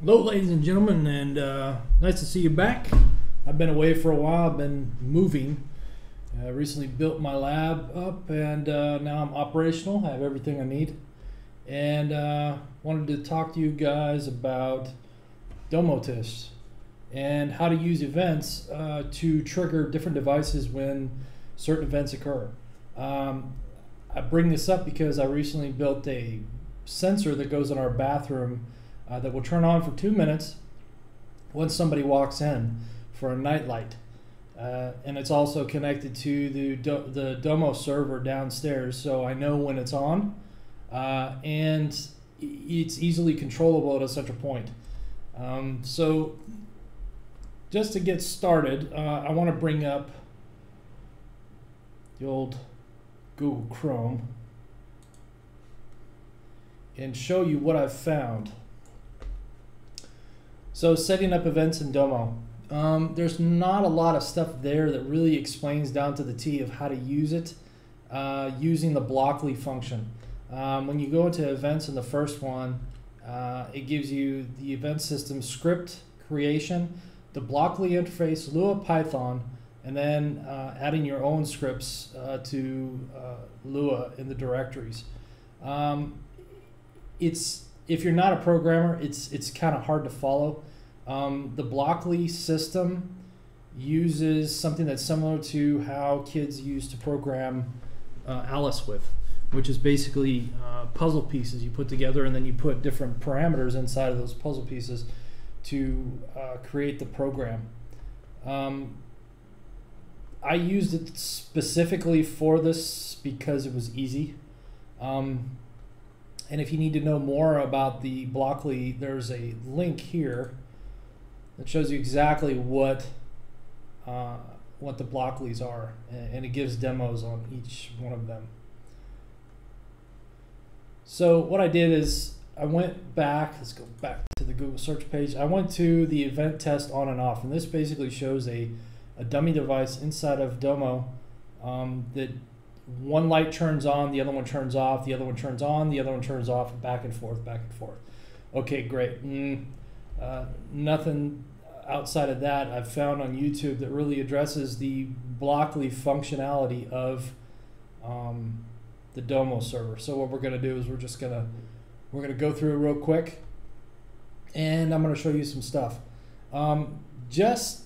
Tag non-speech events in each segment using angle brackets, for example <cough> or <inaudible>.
Hello, ladies and gentlemen, and uh, nice to see you back. I've been away for a while. I've been moving. I recently built my lab up, and uh, now I'm operational. I have everything I need, and uh, wanted to talk to you guys about Domoticz and how to use events uh, to trigger different devices when certain events occur. Um, I bring this up because I recently built a sensor that goes in our bathroom uh, that will turn on for two minutes once somebody walks in for a night light. Uh, and it's also connected to the, Do- the Domo server downstairs, so I know when it's on. Uh, and it's easily controllable at such a point. Um, so, just to get started, uh, I want to bring up the old Google Chrome and show you what I've found. So setting up events in Domo. Um, there's not a lot of stuff there that really explains down to the T of how to use it uh, using the Blockly function. Um, when you go into events in the first one, uh, it gives you the event system script creation, the Blockly interface, Lua Python, and then uh, adding your own scripts uh, to uh, Lua in the directories. Um, it's if you're not a programmer, it's it's kind of hard to follow. Um, the Blockly system uses something that's similar to how kids used to program uh, Alice with, which is basically uh, puzzle pieces you put together and then you put different parameters inside of those puzzle pieces to uh, create the program. Um, I used it specifically for this because it was easy. Um, and if you need to know more about the Blockly, there's a link here that shows you exactly what uh, what the Blocklys are, and it gives demos on each one of them. So what I did is I went back. Let's go back to the Google search page. I went to the event test on and off, and this basically shows a a dummy device inside of Domo um, that one light turns on, the other one turns off, the other one turns on, the other one turns off, back and forth, back and forth. Okay, great. Mm, uh, nothing outside of that I've found on YouTube that really addresses the Blockly functionality of um, the Domo server. So what we're going to do is we're just going to we're going to go through real quick, and I'm going to show you some stuff. Um, just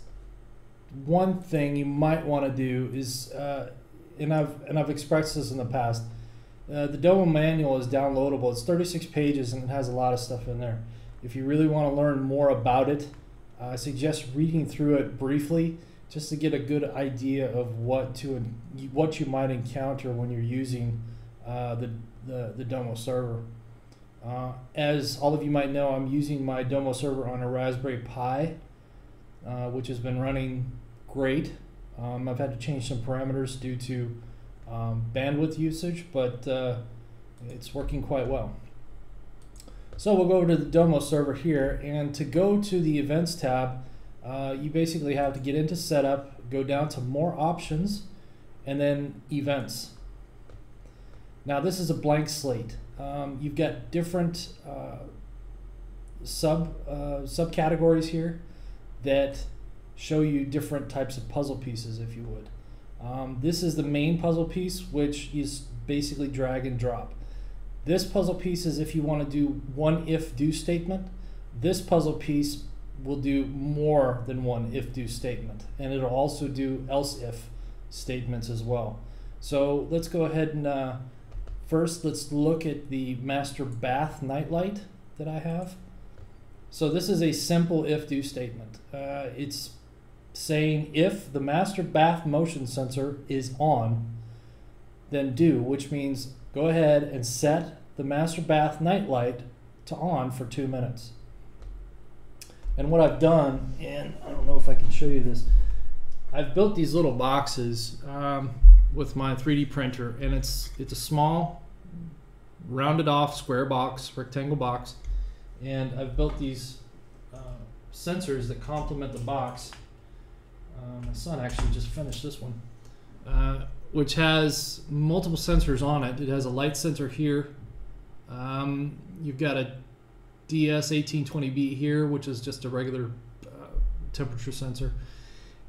one thing you might want to do is, uh, and I've and I've expressed this in the past. Uh, the Domo manual is downloadable. It's 36 pages and it has a lot of stuff in there. If you really want to learn more about it, I suggest reading through it briefly just to get a good idea of what to what you might encounter when you're using uh, the, the the Domo server. Uh, as all of you might know, I'm using my Domo server on a Raspberry Pi, uh, which has been running great. Um, I've had to change some parameters due to um, bandwidth usage, but uh, it's working quite well. So we'll go over to the Domo server here, and to go to the Events tab, uh, you basically have to get into Setup, go down to More Options, and then Events. Now this is a blank slate. Um, you've got different uh, sub uh, subcategories here that show you different types of puzzle pieces, if you would. Um, this is the main puzzle piece, which is basically drag and drop. This puzzle piece is if you want to do one if do statement. This puzzle piece will do more than one if do statement, and it'll also do else if statements as well. So let's go ahead and uh, first let's look at the master bath nightlight that I have. So this is a simple if do statement. Uh, it's saying if the master bath motion sensor is on, then do, which means go ahead and set the master bath nightlight to on for two minutes. And what I've done, and I don't know if I can show you this, I've built these little boxes um, with my 3D printer, and it's it's a small, rounded off square box, rectangle box, and I've built these uh, sensors that complement the box. Uh, my son actually just finished this one, uh, which has multiple sensors on it. It has a light sensor here. Um, you've got a DS1820B here, which is just a regular uh, temperature sensor.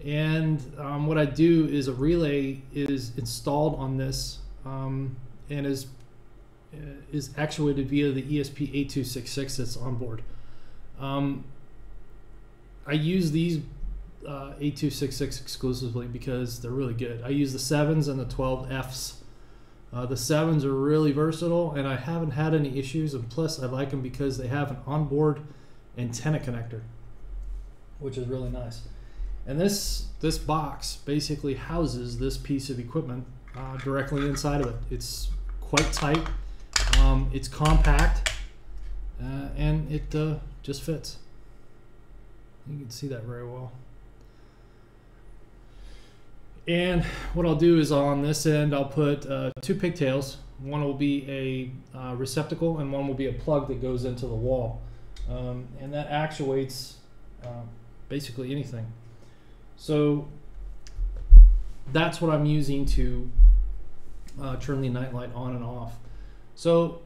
And um, what I do is a relay is installed on this um, and is uh, is actuated via the ESP8266 that's on board. Um, I use these uh, 8266 exclusively because they're really good. I use the 7s and the 12Fs. Uh, the 7s are really versatile and I haven't had any issues and plus I like them because they have an onboard antenna connector which is really nice. And this this box basically houses this piece of equipment uh, directly inside of it. It's quite tight, um, it's compact, uh, and it uh, just fits. You can see that very well. And what I'll do is on this end, I'll put uh, two pigtails. One will be a uh, receptacle and one will be a plug that goes into the wall. Um, and that actuates uh, basically anything. So that's what I'm using to uh, turn the nightlight on and off. So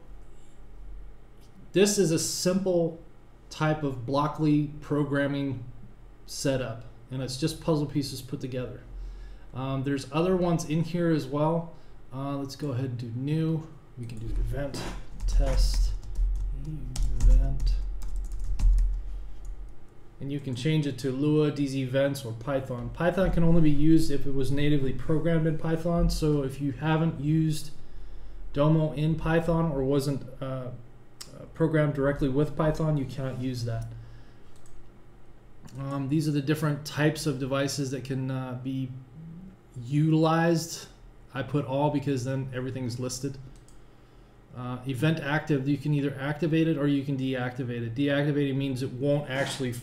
this is a simple type of Blockly programming setup, and it's just puzzle pieces put together. Um, there's other ones in here as well. Uh, let's go ahead and do new. We can do event test event and you can change it to Lua, dzVents, or Python. Python can only be used if it was natively programmed in Python. So if you haven't used Domo in Python or wasn't uh, uh, programmed directly with Python, you cannot use that. Um, these are the different types of devices that can uh, be utilized. I put all because then everything's listed. Uh, event active, you can either activate it or you can deactivate it. Deactivating means it won't actually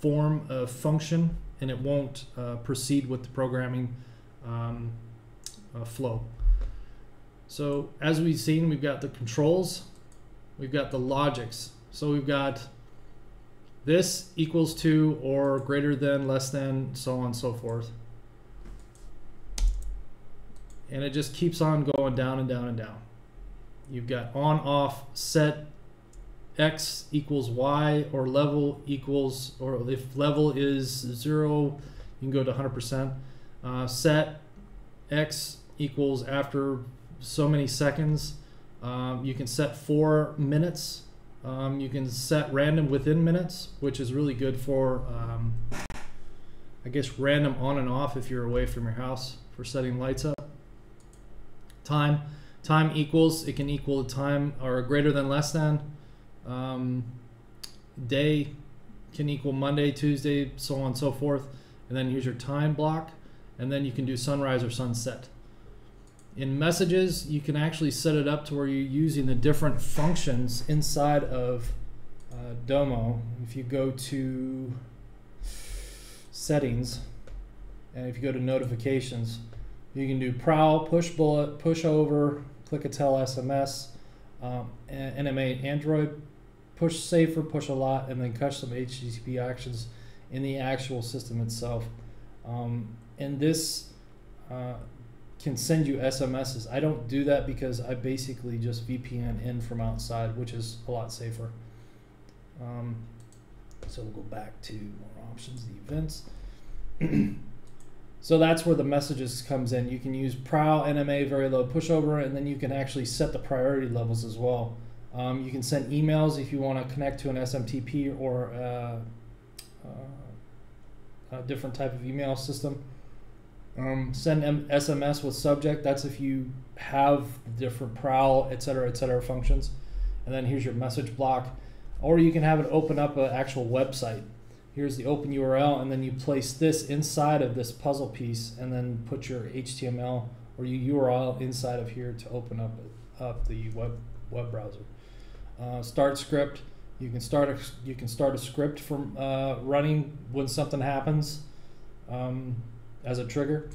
form a function and it won't uh, proceed with the programming um, uh, flow. So as we've seen, we've got the controls, we've got the logics. So we've got this equals to or greater than, less than, so on and so forth. And it just keeps on going down and down and down. You've got on, off, set, x equals y or level equals, or if level is zero, you can go to 100%. Uh, set x equals after so many seconds. Um, you can set four minutes. Um, you can set random within minutes, which is really good for, um, I guess, random on and off if you're away from your house for setting lights up. Time. Time equals, it can equal the time or greater than less than. Um, day can equal Monday, Tuesday, so on and so forth. And then here's your time block. And then you can do sunrise or sunset. In messages, you can actually set it up to where you're using the different functions inside of uh, Domo. If you go to settings, and if you go to notifications, you can do prowl, Pushbullet, push over, Clickatell SMS, um, NMA Android Pushsafer, push a lot, and then custom HTTP actions in the actual system itself. Um, and this uh, can send you SMSs. I don't do that because I basically just VPN in from outside, which is a lot safer. Um, so we'll go back to more options, the events. <clears throat> so that's where the messages comes in. You can use prowl, NMA, very low pushover, and then you can actually set the priority levels as well. Um, you can send emails if you want to connect to an SMTP or uh, uh, a different type of email system. Um, send M- SMS with subject. That's if you have different prowl, etc., etc. functions. And then here's your message block. Or you can have it open up an actual website. Here's the open URL, and then you place this inside of this puzzle piece, and then put your HTML or your URL inside of here to open up up the web web browser uh, start script. You can start a, you can start a script from uh, running when something happens. Um, as a trigger.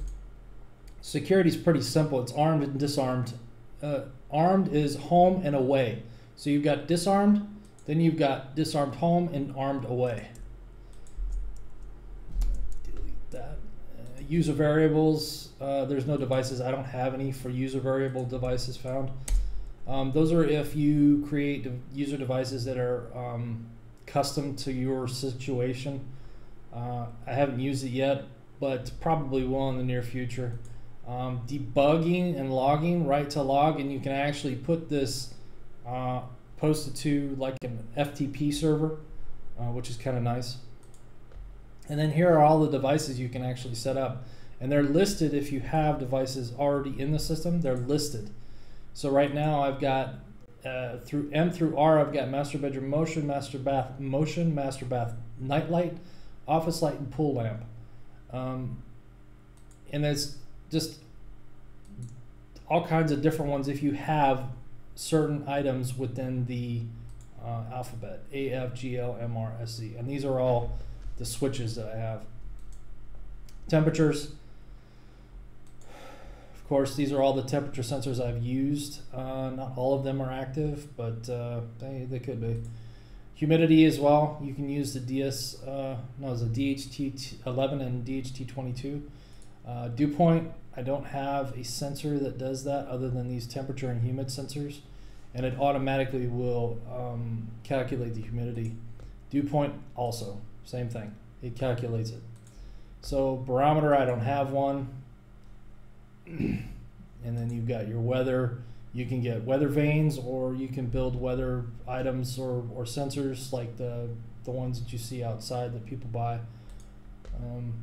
Security is pretty simple. It's armed and disarmed. Uh, armed is home and away. So you've got disarmed, then you've got disarmed home and armed away. Delete that. Uh, user variables, uh, there's no devices. I don't have any for user variable devices found. Um, those are if you create user devices that are um, custom to your situation. Uh, I haven't used it yet, but probably will in the near future. Um, debugging and logging, right to log, and you can actually put this uh, posted to like an FTP server, uh, which is kind of nice. And then here are all the devices you can actually set up. And they're listed if you have devices already in the system, they're listed. So right now I've got uh, through M through R, I've got master bedroom motion, master bath motion, master bath nightlight, office light, and pool lamp. Um, and there's just all kinds of different ones if you have certain items within the uh, alphabet A, F, G, L, M, R, S, Z. And these are all the switches that I have. Temperatures. Of course, these are all the temperature sensors I've used. Uh, not all of them are active, but uh, they, they could be. Humidity as well. You can use the DS, uh, no, it's a DHT11 and DHT22. Uh, dew point, I don't have a sensor that does that other than these temperature and humid sensors, and it automatically will um, calculate the humidity. Dew point also, same thing. It calculates it. So barometer, I don't have one. <clears throat> and then you've got your weather. You can get weather vanes, or you can build weather items or, or sensors like the the ones that you see outside that people buy. Um,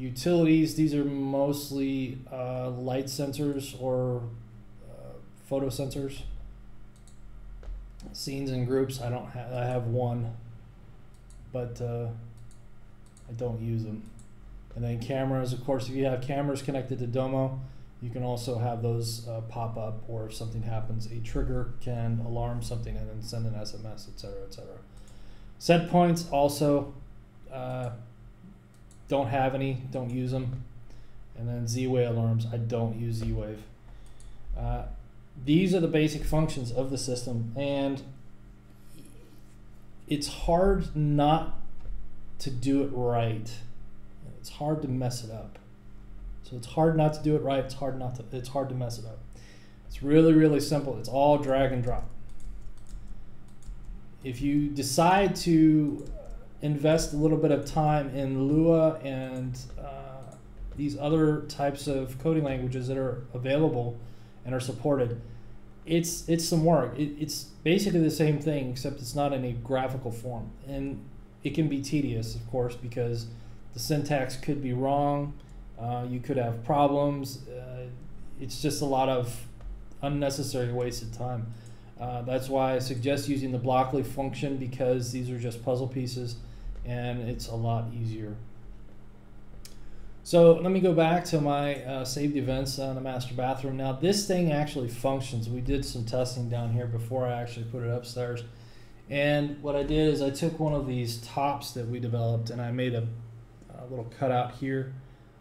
Utilities, these are mostly uh, light sensors or uh, photo sensors. Scenes and groups, I don't have, I have one, but uh, I don't use them. And then cameras, of course, if you have cameras connected to Domo, you can also have those uh, pop up, or if something happens, a trigger can alarm something and then send an SMS, etc., etc. Set points also. Uh, don't have any, don't use them. And then Z-Wave alarms, I don't use Z-Wave. Uh, these are the basic functions of the system, and it's hard not to do it right. It's hard to mess it up. So it's hard not to do it right. It's hard not to. It's hard to mess it up. It's really really simple. It's all drag and drop. If you decide to invest a little bit of time in Lua and uh, these other types of coding languages that are available and are supported, it's it's some work. It, it's basically the same thing except it's not in a graphical form, and it can be tedious, of course, because the syntax could be wrong. Uh, you could have problems. Uh, it's just a lot of unnecessary wasted time. Uh, that's why I suggest using the Blockly function because these are just puzzle pieces and it's a lot easier. So let me go back to my uh, saved events on the master bathroom. Now this thing actually functions. We did some testing down here before I actually put it upstairs. And what I did is I took one of these tops that we developed and I made a, a little cutout here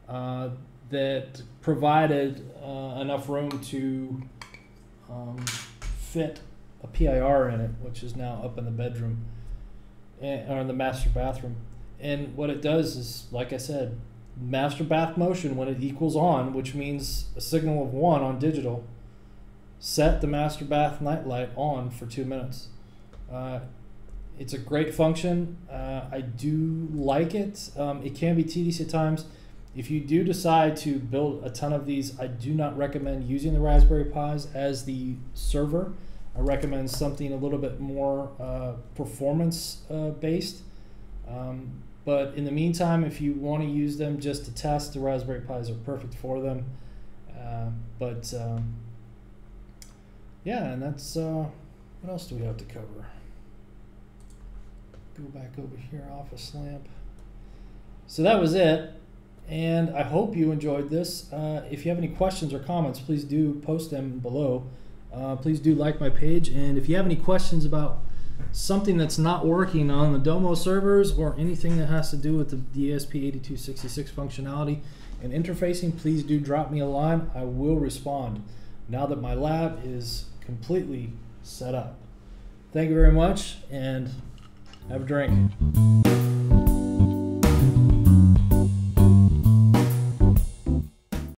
uh, that provided uh, enough room to um, fit a PIR in it, which is now up in the bedroom and, or in the master bathroom. And what it does is, like I said, master bath motion when it equals on, which means a signal of one on digital, set the master bath nightlight on for two minutes. Uh, it's a great function. Uh, I do like it. Um, it can be tedious at times. If you do decide to build a ton of these, I do not recommend using the Raspberry Pis as the server I recommend something a little bit more uh, performance uh, based. Um, but in the meantime, if you want to use them just to test, the Raspberry Pis are perfect for them. Uh, but um, yeah, and that's uh, what else do we have to cover? Go back over here, office lamp. So that was it. And I hope you enjoyed this. Uh, if you have any questions or comments, please do post them below. Uh, please do like my page. And if you have any questions about something that's not working on the Domo servers or anything that has to do with the ESP8266 functionality, and interfacing, please do drop me a line. I will respond now that my lab is completely set up. Thank you very much and have a drink.